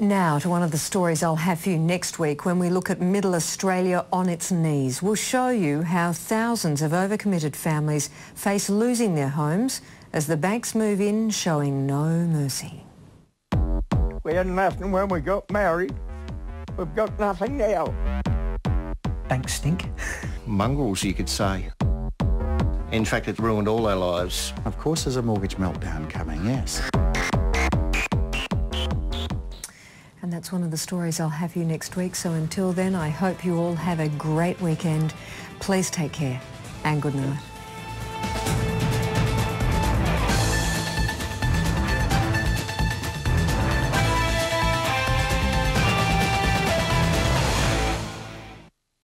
Now to one of the stories I'll have for you next week when we look at middle Australia on its knees. We'll show you how thousands of overcommitted families face losing their homes as the banks move in showing no mercy. We had nothing when we got married. We've got nothing now. Banks stink. Mongrels, you could say. In fact, it ruined all our lives. Of course there's a mortgage meltdown coming, yes. And that's one of the stories I'll have you next week. So until then, I hope you all have a great weekend. Please take care and good night.